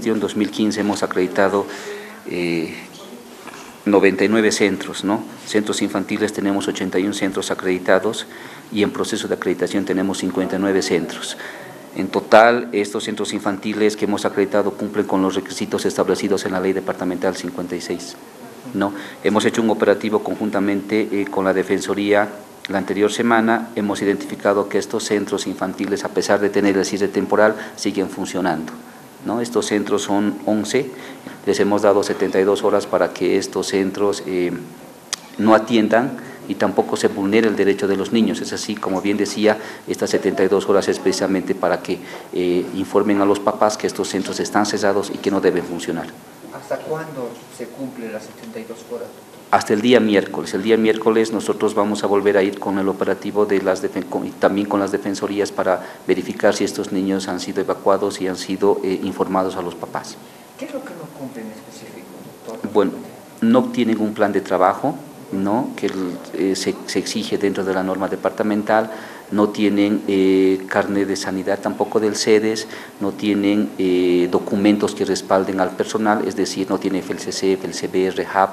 Gestión 2015 hemos acreditado 99 eh, centros, ¿no? Centros infantiles tenemos 81 centros acreditados y en proceso de acreditación tenemos 59 centros. En total, estos centros infantiles que hemos acreditado cumplen con los requisitos establecidos en la Ley Departamental 56. ¿no? Hemos hecho un operativo conjuntamente eh, con la Defensoría la anterior semana, hemos identificado que estos centros infantiles, a pesar de tener el cierre temporal, siguen funcionando. ¿No? Estos centros son 11, les hemos dado 72 horas para que estos centros eh, no atiendan y tampoco se vulnere el derecho de los niños. Es así, como bien decía, estas 72 horas es precisamente para que eh, informen a los papás que estos centros están cesados y que no deben funcionar. ¿Hasta cuándo se cumplen las 72 horas? Hasta el día miércoles. El día miércoles nosotros vamos a volver a ir con el operativo de las y también con las defensorías para verificar si estos niños han sido evacuados y han sido eh, informados a los papás. ¿Qué es lo que no cumplen específico? Bueno, no tienen un plan de trabajo, ¿no? que eh, se, exige dentro de la norma departamental, no tienen eh, carne de sanidad tampoco del CEDES, no tienen eh, documentos que respalden al personal, es decir, no tiene FLCC, FLCB, REHAP,